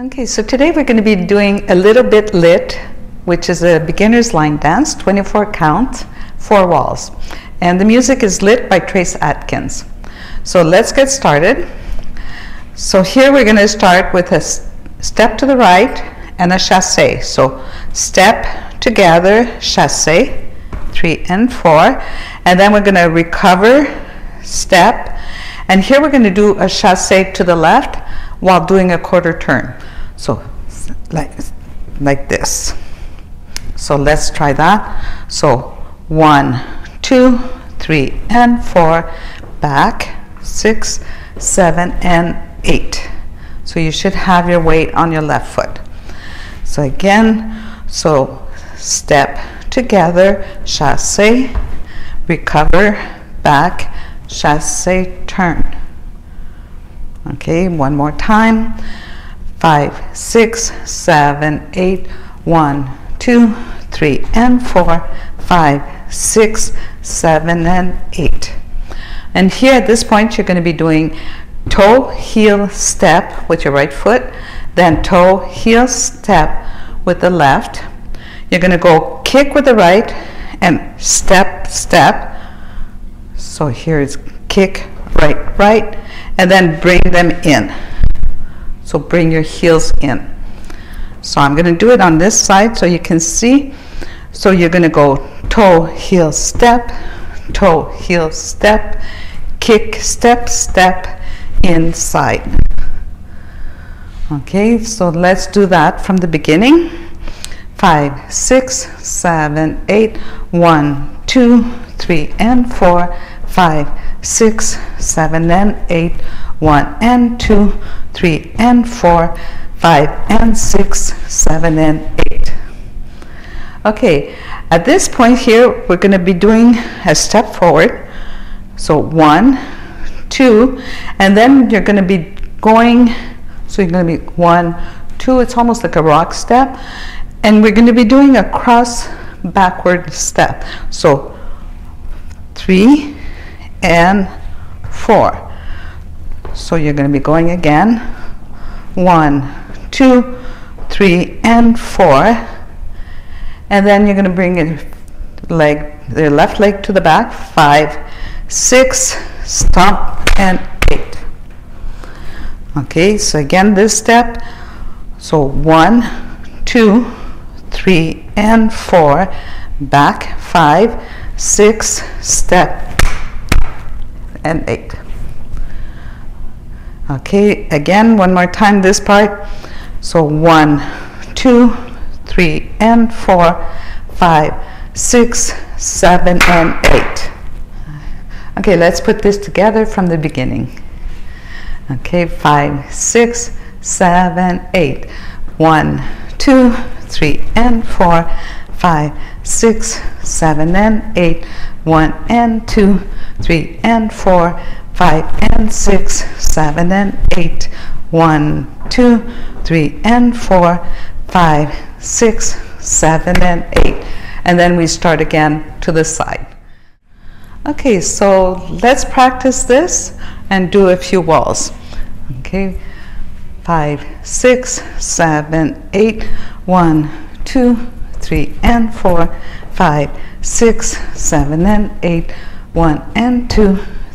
Okay, so today we're going to be doing a little bit lit, which is a beginner's line dance, 24 count, four walls. And the music is lit by Trace Adkins. So let's get started. So here we're going to start with a step to the right and a chassé. So step together, chassé, three and four. And then we're going to recover, step. And here we're going to do a chassé to the left while doing a quarter turn. So like, like this. So let's try that. So one, two, three, and four, back, six, seven, and eight. So you should have your weight on your left foot. So again, so step together, chasse, recover, back, chasse, turn. Okay, one more time five, six, seven, eight, one, two, three, and four, five, six, seven, and eight. And here at this point, you're going to be doing toe, heel, step with your right foot, then toe, heel, step with the left. You're going to go kick with the right and step, step. So here is kick, right, right, and then bring them in. So bring your heels in. So I'm going to do it on this side so you can see. So you're going to go toe, heel, step, toe, heel, step, kick, step, step, inside. Okay, so let's do that from the beginning. Five, six, seven, eight, one, two, three, and four, five, six, seven, and eight, one and two, three and four, five and six, seven and eight. Okay, at this point here, we're going to be doing a step forward. So one, two, and then you're going to be going, so you're going to be one, two, it's almost like a rock step. And we're going to be doing a cross backward step. So three and four. So you're going to be going again. One, two, three, and four. And then you're going to bring your leg, the left leg to the back. Five, six, stomp, and eight. Okay, so again this step. So one, two, three, and four. Back, five, six, step, and eight. Okay, again, one more time this part. So one, two, three, and four, five, six, seven, and eight. Okay, let's put this together from the beginning. Okay, five, six, seven, eight. One, two, three, and four, five, six, seven, and eight. One and two, three, and four, five and six, seven and eight. eight, one, two, three and four. four, five, six, seven and eight. And then we start again to the side. Okay, so let's practice this and do a few walls. Okay, five, six, seven, eight, one, two, three, and four. four, five, six, seven, and eight, one, and two,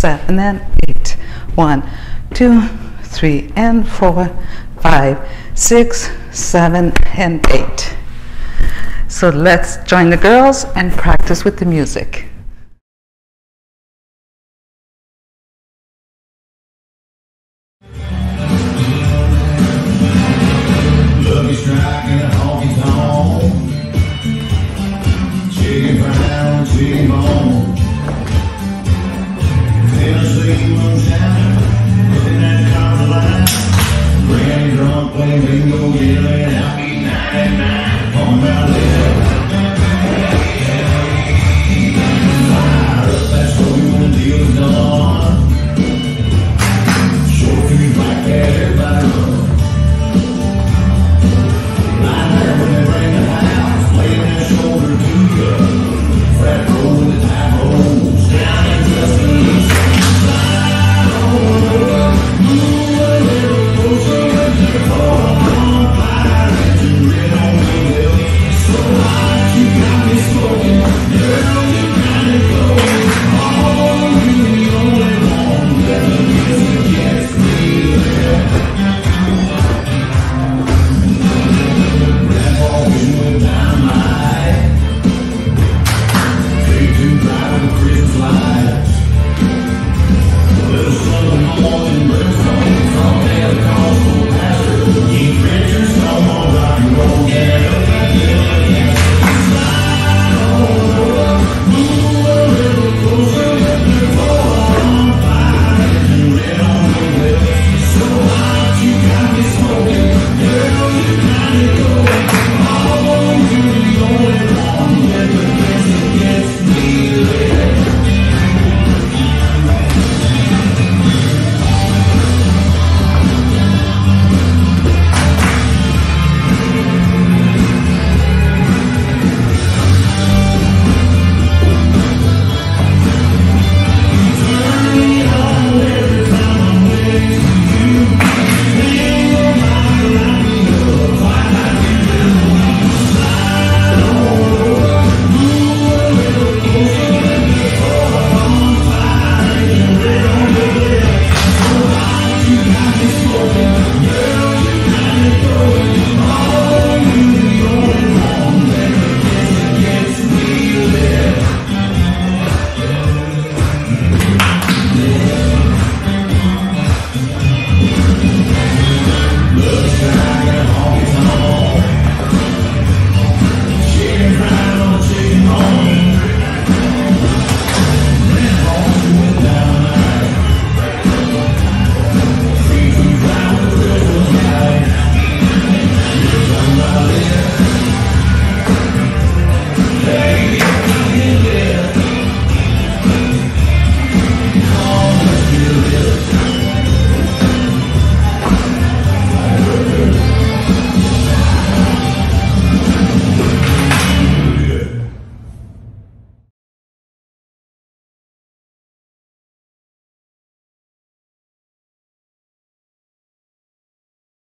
seven and eight. One, two, three, and four, five, six, seven, and eight. So let's join the girls and practice with the music. Chicken brown, chicken bone. Playing bingo, yelling, I'll be 99 on my left.